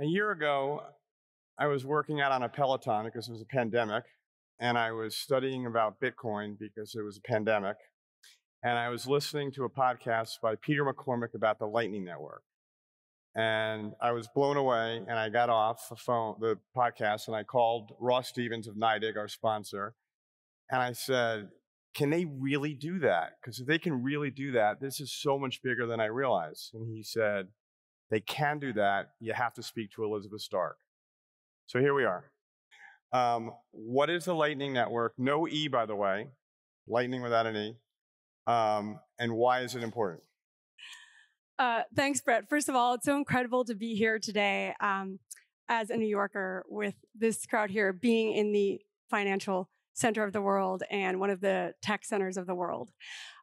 a year ago, I was working out on a Peloton because it was a pandemic, and I was studying about Bitcoin because it was a pandemic. And I was listening to a podcast by Peter McCormack about the Lightning Network. And I was blown away, and I got off the phone, the podcast, and I called Ross Stevens of NYDIG, our sponsor, and I said, Can they really do that? Because if they can really do that, this is so much bigger than I realized. And he said, They can do that. You have to speak to Elizabeth Stark. So here we are. Um, what is the Lightning Network? No E, by the way. Lightning without an E. Um, and why is it important? Uh, thanks, Brett. First of all, it's so incredible to be here today um, as a New Yorker with this crowd here being in the financial center of the world and one of the tech centers of the world.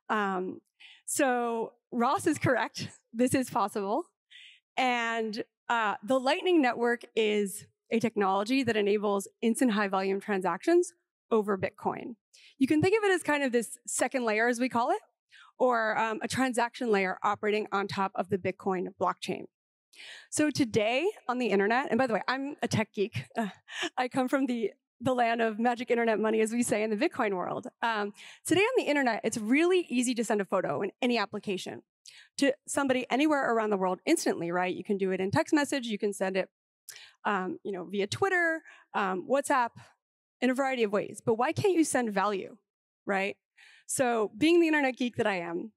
Um, so Ross is correct. This is possible. And uh, the Lightning Network is a technology that enables instant high volume transactions over Bitcoin. You can think of it as kind of this second layer, as we call it, or um, a transaction layer operating on top of the Bitcoin blockchain. So today on the internet, and by the way, I'm a tech geek. Uh, I come from the the land of magic internet money, as we say in the Bitcoin world. Um, today on the internet, it's really easy to send a photo in any application to somebody anywhere around the world instantly, right? You can do it in text message, you can send it, um, you know, via Twitter, um, WhatsApp, in a variety of ways. But why can't you send value, right? So, being the internet geek that I am,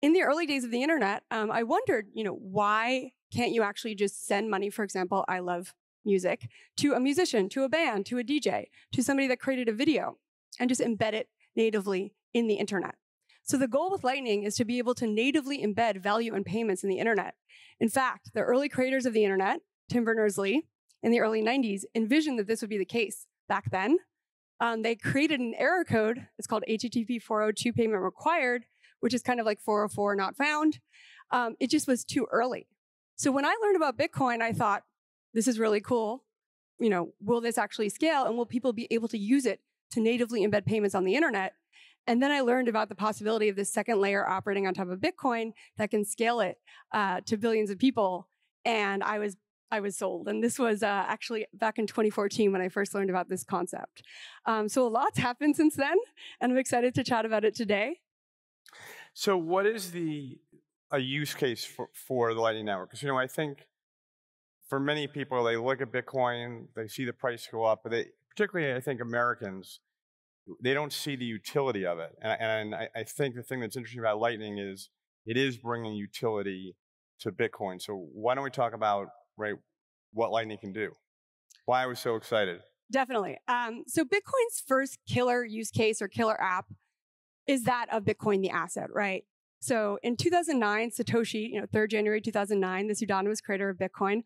in the early days of the internet, um, I wondered, you know, why can't you actually just send money? For example, I love music to a musician, to a band, to a DJ, to somebody that created a video, and just embed it natively in the internet. So the goal with Lightning is to be able to natively embed value and payments in the internet. In fact, the early creators of the internet, Tim Berners-Lee, in the early 90s, envisioned that this would be the case. Back then, um, they created an error code. It's called HTTP 402 payment required, which is kind of like 404 not found. Um, it just was too early. So when I learned about Bitcoin, I thought, this is really cool. You know, will this actually scale and will people be able to use it to natively embed payments on the internet? And then I learned about the possibility of this second layer operating on top of Bitcoin that can scale it uh, to billions of people. And I was I was sold. And this was uh, actually back in 2014 when I first learned about this concept. Um, so a lot's happened since then, and I'm excited to chat about it today. So, what is the a use case for, for the Lightning Network? Because you know, I think for many people, they look at Bitcoin, they see the price go up, but they, particularly I think Americans, they don't see the utility of it. And, and I, I, think the thing that's interesting about Lightning is it is bringing utility to Bitcoin. So why don't we talk about right what Lightning can do? Why I was so excited. Definitely. Um, so Bitcoin's first killer use case or killer app is that of Bitcoin, the asset, right? So in 2009, Satoshi, you know, 3rd January 2009, the pseudonymous creator of Bitcoin,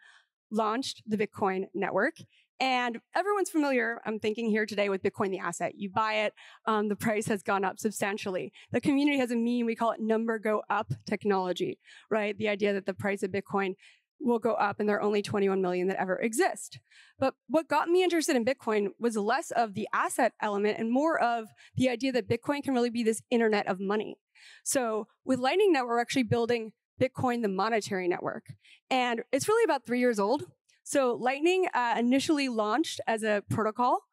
launched the Bitcoin network. And everyone's familiar, I'm thinking here today, with Bitcoin, the asset. You buy it, um, the price has gone up substantially. The community has a meme, we call it number go up technology, right? The idea that the price of Bitcoin will go up and there are only 21 million that ever exist. But what got me interested in Bitcoin was less of the asset element and more of the idea that Bitcoin can really be this internet of money. So with Lightning Network, we're actually building Bitcoin, the monetary network. And it's really about three years old. So Lightning uh, initially launched as a protocol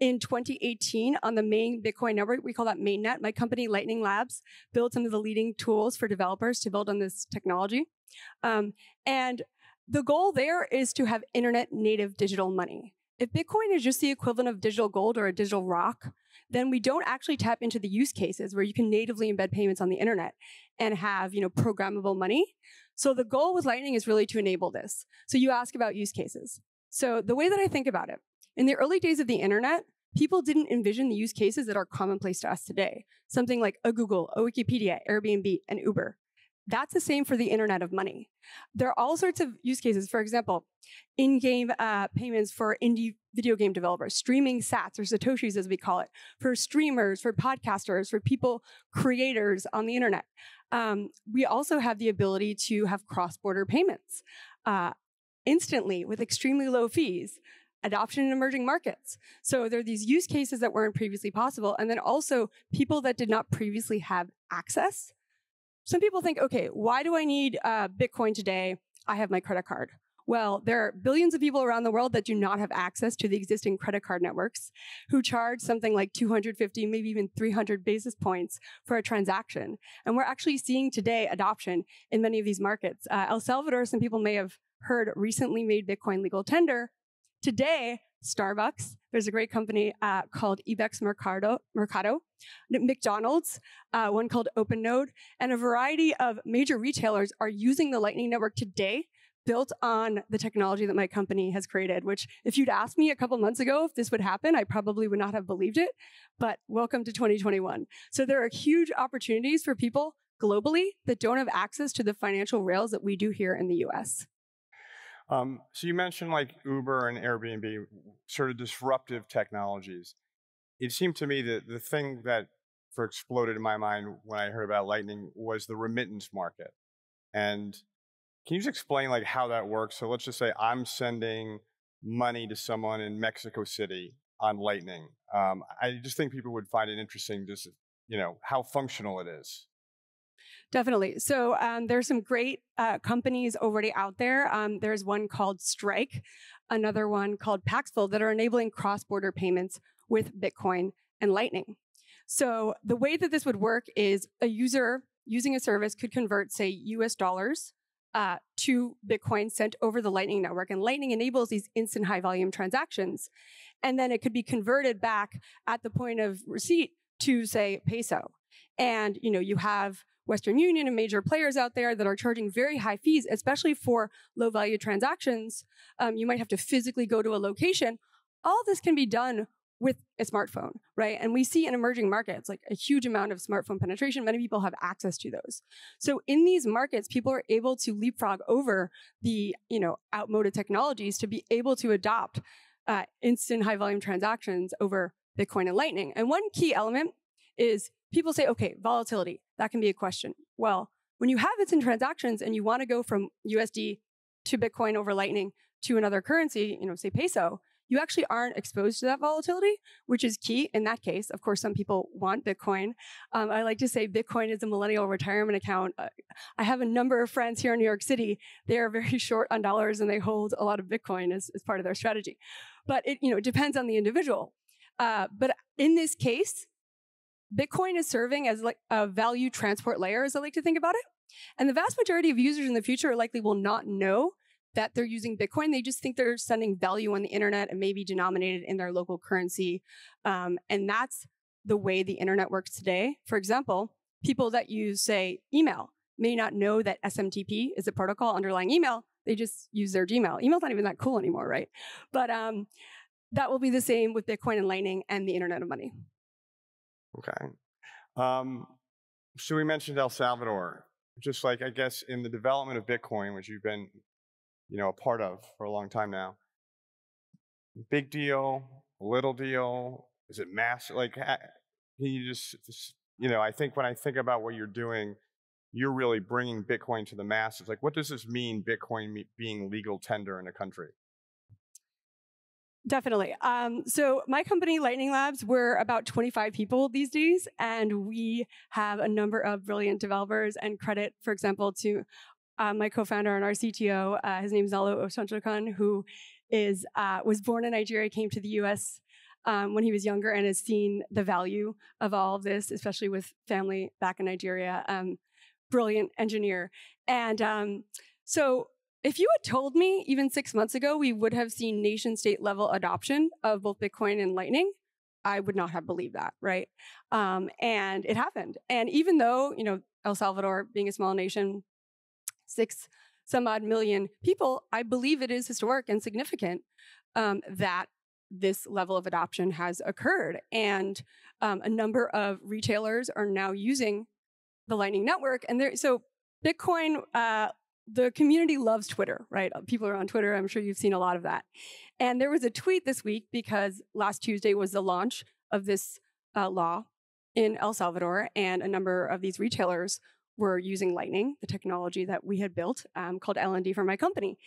in 2018 on the main Bitcoin network. We call that mainnet. My company, Lightning Labs, built some of the leading tools for developers to build on this technology. Um, and the goal there is to have internet native digital money. If Bitcoin is just the equivalent of digital gold or a digital rock, then we don't actually tap into the use cases where you can natively embed payments on the internet and have, you know, programmable money. So the goal with Lightning is really to enable this. So you ask about use cases. So the way that I think about it, in the early days of the internet, people didn't envision the use cases that are commonplace to us today. Something like a Google, a Wikipedia, Airbnb, and Uber. That's the same for the internet of money. There are all sorts of use cases. For example, in-game uh, payments for indie video game developers, streaming sats or satoshis as we call it, for streamers, for podcasters, for people creators on the internet. Um, we also have the ability to have cross-border payments uh, instantly with extremely low fees adoption in emerging markets. So there are these use cases that weren't previously possible, and then also people that did not previously have access some people think, okay, why do I need uh, Bitcoin today? I have my credit card. Well, there are billions of people around the world that do not have access to the existing credit card networks who charge something like 250, maybe even 300 basis points for a transaction. And we're actually seeing today adoption in many of these markets. Uh, El Salvador, some people may have heard, recently made Bitcoin legal tender. Today, Starbucks. There's a great company uh, called Ibex Mercado, Mercado McDonald's, uh, one called OpenNode, and a variety of major retailers are using the Lightning Network today built on the technology that my company has created, which if you'd asked me a couple months ago if this would happen, I probably would not have believed it. But welcome to 2021. So there are huge opportunities for people globally that don't have access to the financial rails that we do here in the US. Um, so you mentioned like Uber and Airbnb, sort of disruptive technologies. It seemed to me that the thing that for exploded in my mind when I heard about Lightning was the remittance market. And can you just explain like how that works? So let's just say I'm sending money to someone in Mexico City on Lightning. Um, I just think people would find it interesting, just you know how functional it is. Definitely. So um, there's some great uh, companies already out there. Um, there's one called Strike, another one called Paxful that are enabling cross-border payments with Bitcoin and Lightning. So the way that this would work is a user using a service could convert, say, US dollars uh, to Bitcoin sent over the Lightning Network. And Lightning enables these instant high volume transactions. And then it could be converted back at the point of receipt to, say, peso. And, you know, you have Western Union and major players out there that are charging very high fees, especially for low value transactions. Um, you might have to physically go to a location. All this can be done with a smartphone, right? And we see in emerging markets like a huge amount of smartphone penetration. Many people have access to those. So in these markets, people are able to leapfrog over the you know outmoded technologies to be able to adopt uh, instant high volume transactions over Bitcoin and Lightning. And one key element is people say, okay, volatility, that can be a question. Well, when you have instant transactions and you want to go from USD to Bitcoin over Lightning to another currency, you know, say peso, you actually aren't exposed to that volatility, which is key in that case. Of course, some people want Bitcoin. Um, I like to say Bitcoin is a millennial retirement account. Uh, I have a number of friends here in New York City. They are very short on dollars and they hold a lot of Bitcoin as, as part of their strategy. But it, you know, it depends on the individual. Uh, but in this case, Bitcoin is serving as like a value transport layer, as I like to think about it. And the vast majority of users in the future likely will not know that they're using Bitcoin. They just think they're sending value on the internet and maybe denominated in their local currency. Um, and that's the way the internet works today. For example, people that use, say, email may not know that SMTP is a protocol underlying email. They just use their Gmail. Email's not even that cool anymore, right? But um, that will be the same with Bitcoin and Lightning and the Internet of Money. Okay. Um, so we mentioned El Salvador. Just like I guess in the development of Bitcoin, which you've been, you know, a part of for a long time now. Big deal, little deal. Is it massive? Like, can you just, just, you know, I think when I think about what you're doing, you're really bringing Bitcoin to the masses. Like, what does this mean, Bitcoin being legal tender in a country? Definitely. Um, so my company, Lightning Labs, we're about 25 people these days, and we have a number of brilliant developers. And credit, for example, to uh, my co-founder and our CTO. Uh, his name is Laolu Osuntokun, who is uh, was born in Nigeria, came to the U.S. Um, when he was younger, and has seen the value of all of this, especially with family back in Nigeria. Um, brilliant engineer, and um, so if you had told me even six months ago we would have seen nation state level adoption of both Bitcoin and Lightning, I would not have believed that, right? Um, and it happened. And even though, you know, El Salvador being a small nation, six some odd million people, I believe it is historic and significant um, that this level of adoption has occurred. And um, a number of retailers are now using the Lightning Network. And there, so Bitcoin uh, the community loves Twitter, right? Uh, people are on Twitter. I'm sure you've seen a lot of that. And there was a tweet this week because last Tuesday was the launch of this uh, law in El Salvador, and a number of these retailers were using Lightning, the technology that we had built um, called LND for my company.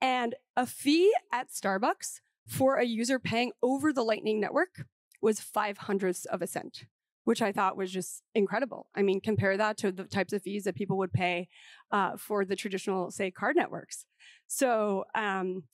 And a fee at Starbucks for a user paying over the Lightning network was five hundredths of a cent, which I thought was just incredible. I mean, compare that to the types of fees that people would pay uh, for the traditional, say, card networks. So um,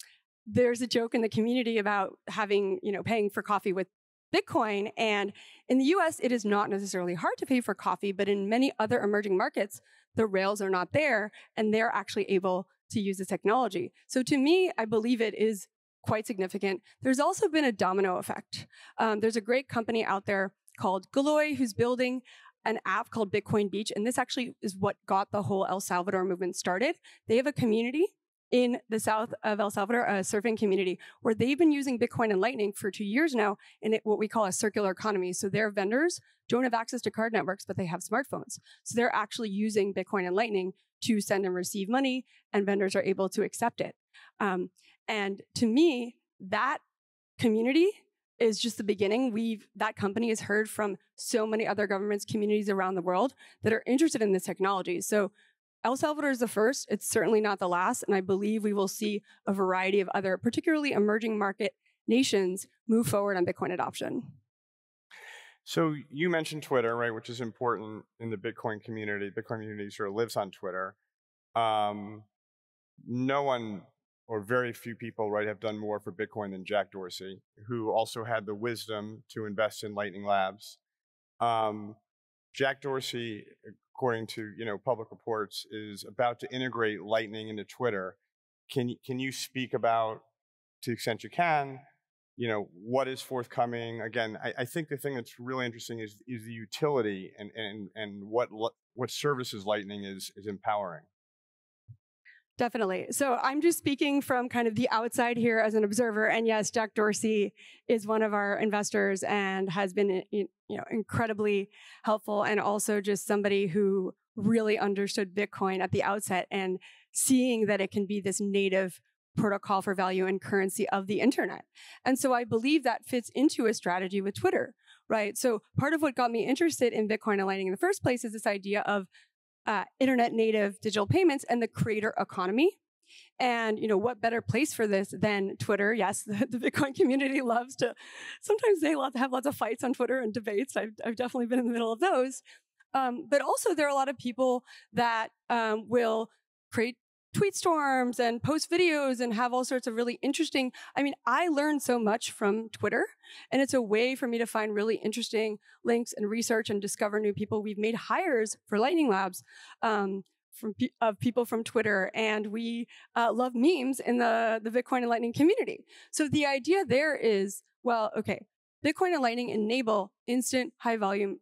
there's a joke in the community about having, you know, paying for coffee with Bitcoin. And in the US, it is not necessarily hard to pay for coffee, but in many other emerging markets, the rails are not there and they're actually able to use the technology. So to me, I believe it is quite significant. There's also been a domino effect. Um, there's a great company out there called Galoy who's building an app called Bitcoin Beach. And this actually is what got the whole El Salvador movement started. They have a community in the south of El Salvador, a surfing community, where they've been using Bitcoin and Lightning for two years now in what we call a circular economy. So their vendors don't have access to card networks, but they have smartphones. So they're actually using Bitcoin and Lightning to send and receive money, and vendors are able to accept it. Um, and to me, that community is just the beginning. We've that company has heard from so many other governments, communities around the world that are interested in this technology. So El Salvador is the first. It's certainly not the last. And I believe we will see a variety of other, particularly emerging market nations, move forward on Bitcoin adoption. So you mentioned Twitter, right, which is important in the Bitcoin community. Bitcoin community sort of lives on Twitter. Um, no one or very few people, right, have done more for Bitcoin than Jack Dorsey, who also had the wisdom to invest in Lightning Labs. Um, Jack Dorsey, according to you know public reports, is about to integrate Lightning into Twitter. Can can you speak about, to the extent you can, you know what is forthcoming? Again, I, I think the thing that's really interesting is is the utility and and and what what services Lightning is is empowering. Definitely. So I'm just speaking from kind of the outside here as an observer. And yes, Jack Dorsey is one of our investors and has been, eh, you know, incredibly helpful and also just somebody who really understood Bitcoin at the outset and seeing that it can be this native protocol for value and currency of the internet. And so I believe that fits into a strategy with Twitter, right? So part of what got me interested in Bitcoin and Lightning in the first place is this idea of uh, internet native digital payments and the creator economy. And you know what better place for this than Twitter? Yes, the, the, Bitcoin community loves to. Sometimes they love to have lots of fights on Twitter and debates. I've, I've definitely been in the middle of those. Um, but also, there are a lot of people that um, will create tweet storms and post videos and have all sorts of really interesting. I mean, I learned so much from Twitter, and it's a way for me to find really interesting links and research and discover new people. We've made hires for Lightning Labs. Um, from of people from Twitter, and we uh, love memes in the the Bitcoin and Lightning community. So the idea there is, well, okay, Bitcoin and Lightning enable instant, high volume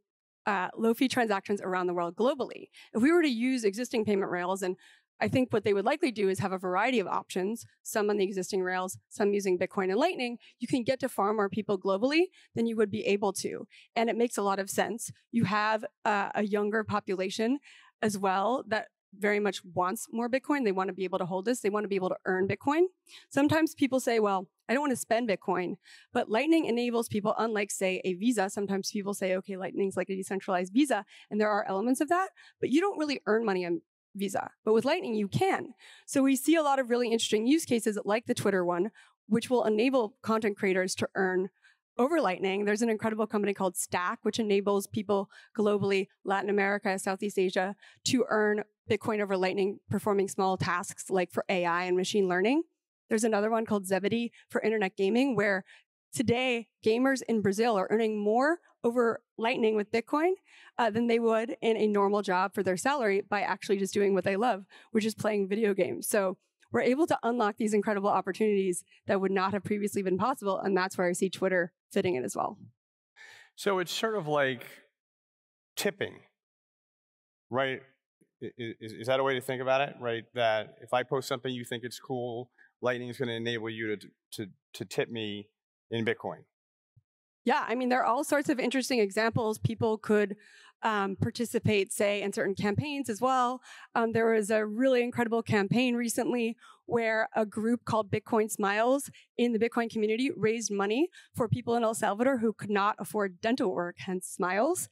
uh, low fee transactions around the world globally. If we were to use existing payment rails and I think what they would likely do is have a variety of options, some on the existing rails, some using Bitcoin and Lightning. You can get to far more people globally than you would be able to. And it makes a lot of sense. You have uh, a younger population as well that very much wants more Bitcoin. They want to be able to hold this. They want to be able to earn Bitcoin. Sometimes people say, well, I don't want to spend Bitcoin, but Lightning enables people, unlike, say, a Visa. Sometimes people say, okay, Lightning's like a decentralized Visa, and there are elements of that, but you don't really earn money on Visa. But with Lightning, you can. So we see a lot of really interesting use cases like the Twitter one, which will enable content creators to earn over Lightning. There's an incredible company called Stack, which enables people globally, Latin America, Southeast Asia, to earn Bitcoin over Lightning, performing small tasks like for AI and machine learning. There's another one called Zebedee for internet gaming, where today gamers in Brazil are earning more over Lightning with Bitcoin uh, than they would in a normal job for their salary by actually just doing what they love, which is playing video games. So we're able to unlock these incredible opportunities that would not have previously been possible. And that's where I see Twitter fitting in as well. So it's sort of like tipping, right? Is, is that a way to think about it, right? That if I post something you think it's cool, Lightning is going to enable you to, to, to tip me in Bitcoin. Yeah, I mean, there are all sorts of interesting examples. People could um, participate, say, in certain campaigns as well. Um, there was a really incredible campaign recently where a group called Bitcoin Smiles in the Bitcoin community raised money for people in El Salvador who could not afford dental work, hence Smiles.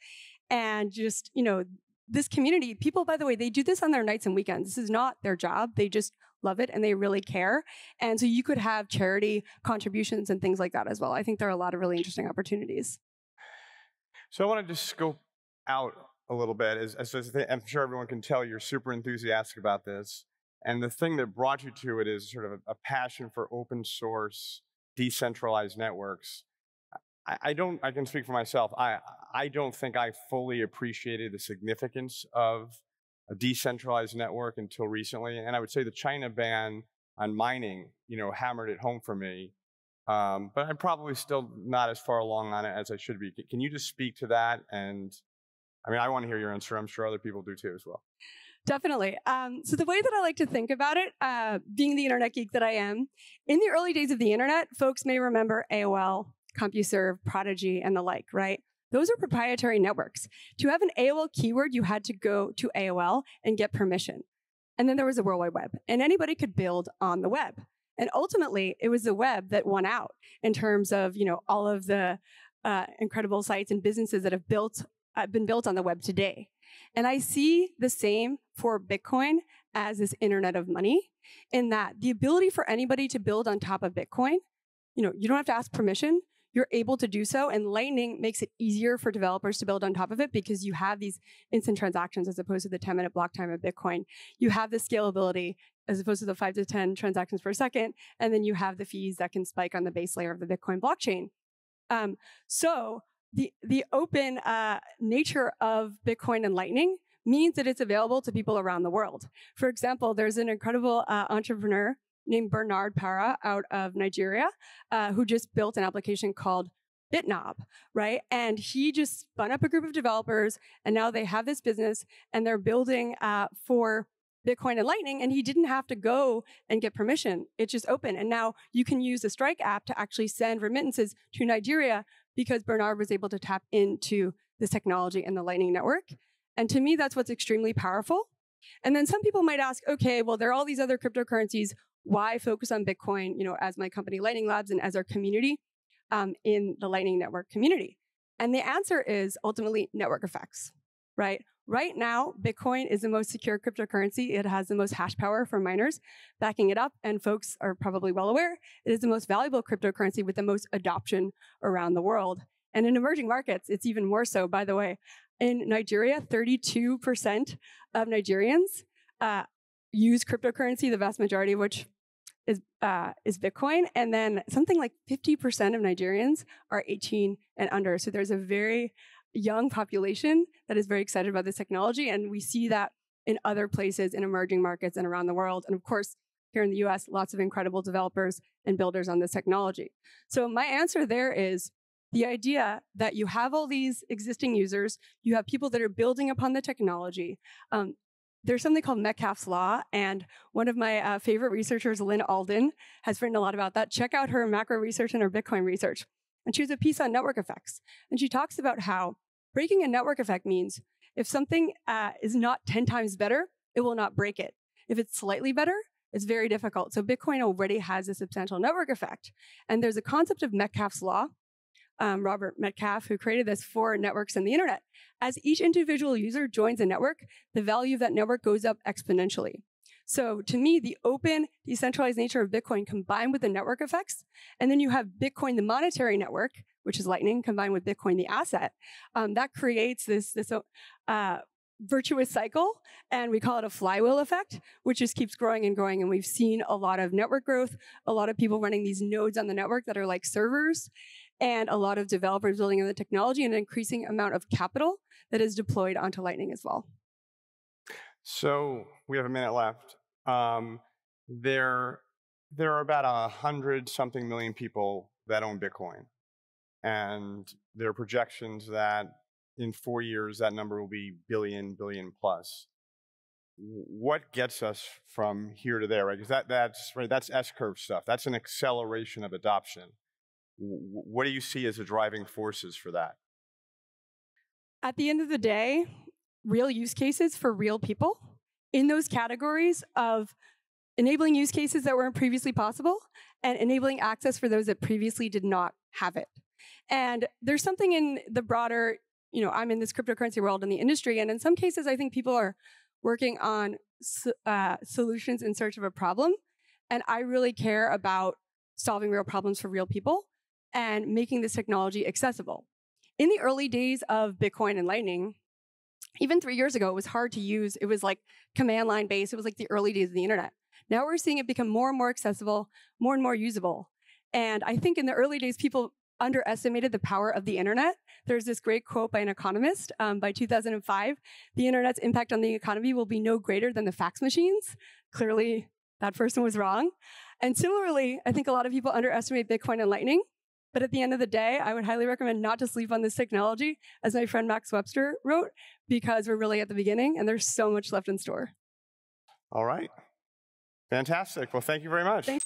And just, you know, this community, people, by the way, they do this on their nights and weekends. This is not their job. They just love it and they really care. And so you could have charity contributions and things like that as well. I think there are a lot of really interesting opportunities. So I want to just scope out a little bit. As, as, as I'm sure everyone can tell, you're super enthusiastic about this. And the thing that brought you to it is sort of a, a passion for open source, decentralized networks. I, I, don't, I can speak for myself. I, I don't think I fully appreciated the significance of a decentralized network until recently. And I would say the China ban on mining, you know, hammered it home for me. Um, but I'm probably still not as far along on it as I should be. Can you just speak to that? And I mean, I want to hear your answer. I'm sure other people do too as well. Definitely. Um, so the way that I like to think about it, uh, being the internet geek that I am, in the early days of the internet, folks may remember AOL, CompuServe, Prodigy, and the like, right? Those are proprietary networks. To have an AOL keyword, you had to go to AOL and get permission. And then there was the World Wide Web, and anybody could build on the web. And ultimately, it was the web that won out in terms of you know all of the uh, incredible sites and businesses that have built uh, been built on the web today. And I see the same for Bitcoin as this internet of money, in that the ability for anybody to build on top of Bitcoin, you know, you don't have to ask permission. You're able to do so, and Lightning makes it easier for developers to build on top of it because you have these instant transactions as opposed to the 10 minute block time of Bitcoin. You have the scalability as opposed to the five to 10 transactions per second, and then you have the fees that can spike on the base layer of the Bitcoin blockchain. Um, so the the open uh, nature of Bitcoin and Lightning means that it's available to people around the world. For example, there's an incredible uh, entrepreneur named Bernard Parah out of Nigeria uh, who just built an application called Bitnob, right? And he just spun up a group of developers, and now they have this business, and they're building uh, for Bitcoin and Lightning, and he didn't have to go and get permission. It's just open. And now you can use the Strike app to actually send remittances to Nigeria because Bernard was able to tap into this technology and the Lightning Network. And to me, that's what's extremely powerful. And then some people might ask, okay, well, there are all these other cryptocurrencies. Why focus on Bitcoin, you know, as my company Lightning Labs and as our community um, in the Lightning Network community? And the answer is ultimately network effects, right? Right now, Bitcoin is the most secure cryptocurrency. It has the most hash power for miners backing it up. And folks are probably well aware it is the most valuable cryptocurrency with the most adoption around the world. And in emerging markets, it's even more so, by the way. In Nigeria, 32% of Nigerians uh, use cryptocurrency, the vast majority of which is uh, is Bitcoin, and then something like 50% of Nigerians are 18 and under. So there's a very young population that is very excited about this technology. And we see that in other places in emerging markets and around the world. And of course, here in the US, lots of incredible developers and builders on this technology. So my answer there is the idea that you have all these existing users, you have people that are building upon the technology. Um, there's something called Metcalfe's Law, and one of my uh, favorite researchers, Lyn Alden, has written a lot about that. Check out her macro research and her Bitcoin research. And she has a piece on network effects. And she talks about how Breaking a network effect means if something uh, is not 10 times better, it will not break it. If it's slightly better, it's very difficult. So Bitcoin already has a substantial network effect. And there's a concept of Metcalfe's law. Um, Robert Metcalfe, who created this for networks and the internet. As each individual user joins a network, the value of that network goes up exponentially. So to me, the open, decentralized nature of Bitcoin combined with the network effects, and then you have Bitcoin, the monetary network, which is Lightning, combined with Bitcoin, the asset, um, that creates this this uh, virtuous cycle, and we call it a flywheel effect, which just keeps growing and growing. And we've seen a lot of network growth, a lot of people running these nodes on the network that are like servers, and a lot of developers building on the technology, and an increasing amount of capital that is deployed onto Lightning as well. So we have a minute left. Um, there, there are about a hundred something million people that own Bitcoin, and there are projections that in four years that number will be billion, billion plus. What gets us from here to there? Right? Because that that's right. That's S curve stuff. That's an acceleration of adoption. What do you see as the driving forces for that? At the end of the day, real use cases for real people in those categories of enabling use cases that weren't previously possible and enabling access for those that previously did not have it. And there's something in the broader, you know, I'm in this cryptocurrency world in the industry, and in some cases, I think people are working on uh, solutions in search of a problem. And I really care about solving real problems for real people and making this technology accessible. in the early days of Bitcoin and Lightning, even three years ago, it was hard to use. It was like command line based. It was like the early days of the internet. Now we're seeing it become more and more accessible, more and more usable. And I think in the early days, people underestimated the power of the internet. There's this great quote by an economist um, by 2005 the internet's impact on the economy will be no greater than the fax machines. Clearly, that person was wrong. And similarly, I think a lot of people underestimate Bitcoin and Lightning. But at the end of the day, I would highly recommend not to sleep on this technology, as my friend Max Webster wrote, because we're really at the beginning and there's so much left in store. All right. Fantastic. Well, thank you very much. Thanks.